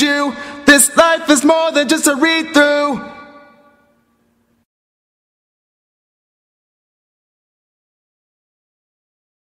you. This life is more than just a read through.